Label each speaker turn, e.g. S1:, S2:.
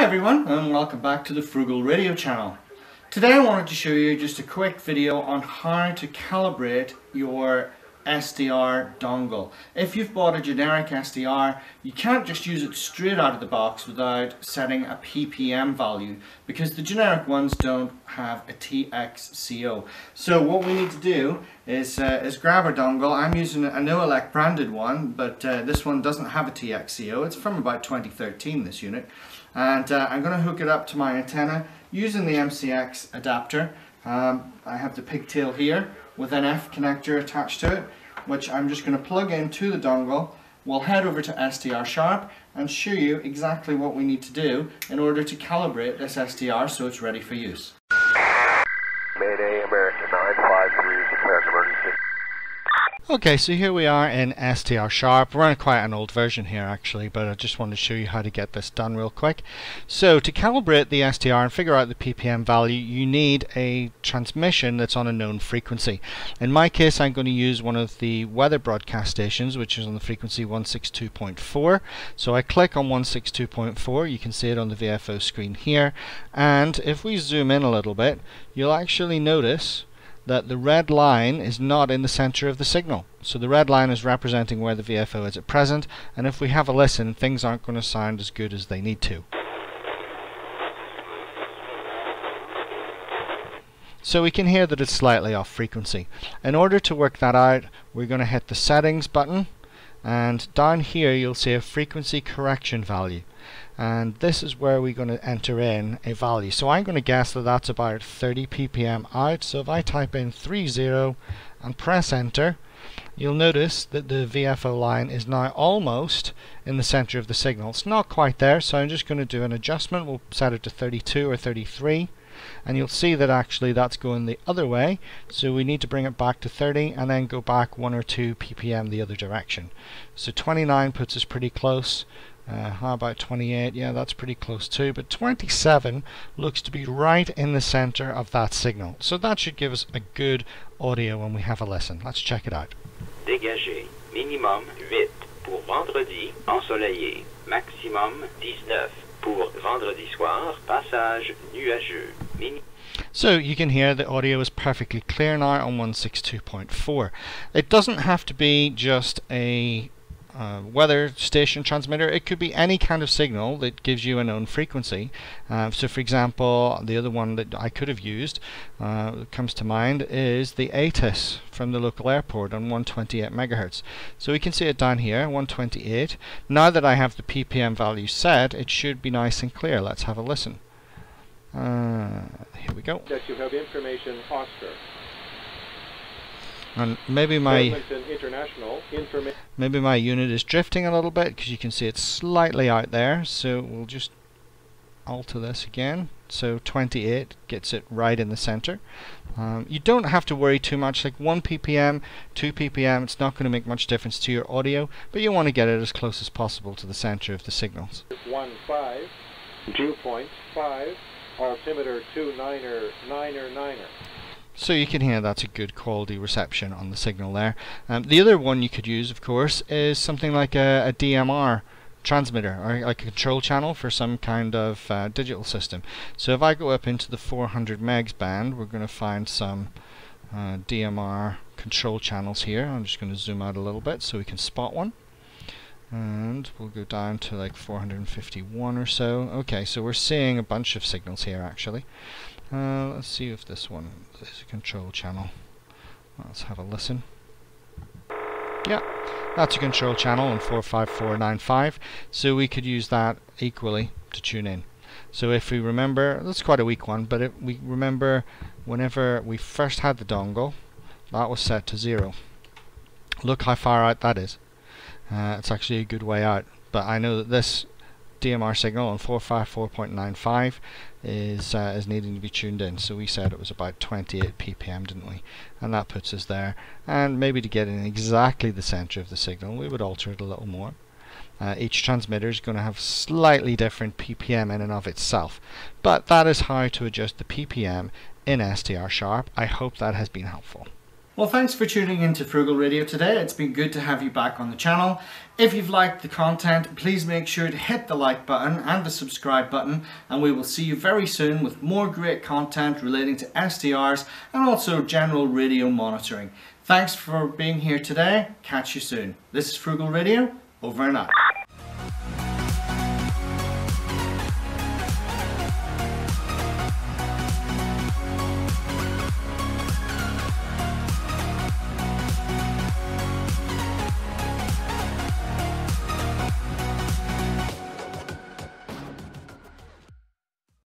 S1: Hi everyone and welcome back to the Frugal Radio channel. Today I wanted to show you just a quick video on how to calibrate your SDR dongle. If you've bought a generic SDR, you can't just use it straight out of the box without setting a PPM value because the generic ones don't have a TXCO. So what we need to do is, uh, is grab our dongle. I'm using a Nooelec branded one, but uh, this one doesn't have a TXCO. It's from about 2013, this unit. And uh, I'm going to hook it up to my antenna using the MCX adapter. Um, I have the pigtail here with an F connector attached to it, which I'm just going to plug into the dongle. We'll head over to SDR Sharp and show you exactly what we need to do in order to calibrate this SDR so it's ready for use.
S2: Mayday
S1: Okay, so here we are in SDR Sharp. We're on quite an old version here actually, but I just wanted to show you how to get this done real quick. So to calibrate the SDR and figure out the PPM value, you need a transmission that's on a known frequency. In my case, I'm going to use one of the weather broadcast stations, which is on the frequency 162.4. So I click on 162.4, you can see it on the VFO screen here. And if we zoom in a little bit, you'll actually notice that the red line is not in the center of the signal. So the red line is representing where the VFO is at present, and if we have a listen, things aren't going to sound as good as they need to. So we can hear that it's slightly off frequency. In order to work that out, we're going to hit the settings button, and down here you'll see a frequency correction value and this is where we're going to enter in a value. So I'm going to guess that that's about 30 ppm out. So if I type in 30 and press enter, you'll notice that the VFO line is now almost in the center of the signal. It's not quite there, so I'm just going to do an adjustment. We'll set it to 32 or 33 and you'll see that actually that's going the other way so we need to bring it back to 30 and then go back 1 or 2 ppm the other direction so 29 puts us pretty close uh, how about 28? Yeah, that's pretty close too. But 27 looks to be right in the center of that signal. So that should give us a good audio when we have a lesson. Let's check it out.
S3: Dégagé. Minimum 8 pour vendredi ensoleillé. Maximum 19 pour vendredi soir. Passage nuageux.
S1: So you can hear the audio is perfectly clear now on 162.4. It doesn't have to be just a uh, weather station transmitter. It could be any kind of signal that gives you a known frequency. Uh, so, for example, the other one that I could have used uh, that comes to mind is the ATIS from the local airport on 128 megahertz. So we can see it down here, 128. Now that I have the ppm value set, it should be nice and clear. Let's have a listen. Uh, here we go.
S4: That you have information, Oscar.
S1: And maybe my maybe my unit is drifting a little bit because you can see it's slightly out there. So we'll just alter this again. So 28 gets it right in the center. Um, you don't have to worry too much. Like 1 ppm 2 ppm it's not going to make much difference to your audio but you want to get it as close as possible to the center of the signals.
S4: 1 5 dew point 5 altimeter 2 niner niner niner
S1: so you can hear that's a good quality reception on the signal there. Um, the other one you could use, of course, is something like a, a DMR transmitter or like a control channel for some kind of uh, digital system. So if I go up into the 400 megs band, we're going to find some uh, DMR control channels here. I'm just going to zoom out a little bit so we can spot one. And we'll go down to like 451 or so. Okay, so we're seeing a bunch of signals here actually. Uh, let's see if this one is a control channel. Let's have a listen. Yeah, that's a control channel on 45495, so we could use that equally to tune in. So if we remember, that's quite a weak one, but if we remember whenever we first had the dongle, that was set to zero. Look how far out that is. Uh, it's actually a good way out, but I know that this DMR signal on 454.95 is uh, is needing to be tuned in. So we said it was about 28 ppm didn't we? And that puts us there. And maybe to get in exactly the center of the signal we would alter it a little more. Uh, each transmitter is going to have slightly different ppm in and of itself. But that is how to adjust the ppm in SDR Sharp. I hope that has been helpful Well, thanks for tuning in to Frugal Radio today. It's been good to have you back on the channel. If you've liked the content, please make sure to hit the like button and the subscribe button, and we will see you very soon with more great content relating to SDRs and also general radio monitoring. Thanks for being here today. Catch you soon. This is Frugal Radio. Over and out.